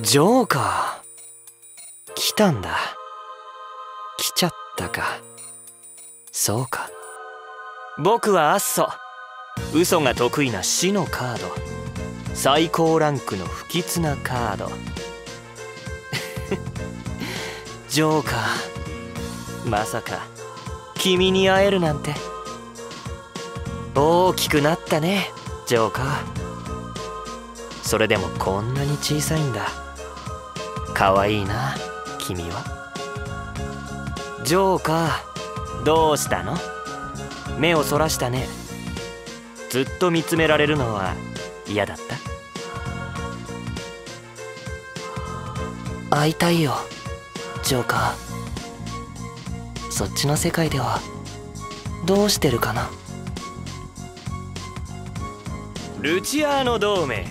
ジョーカー。来たんだ。来ちゃったか。そうか。僕はアッソ嘘が得意な死のカード。最高ランクの不吉なカード。ジョーカー。まさか。君に会えるなんて。大きくなったねジョーカー。それでもこんなに小さいんだ。かわいいな君は。ジョーカーどうしたの？目をそらしたね。ずっと見つめられるのは嫌だった？会いたいよジョーカー。そっちの世界ではどうしてるかな？ルチアーノ同盟。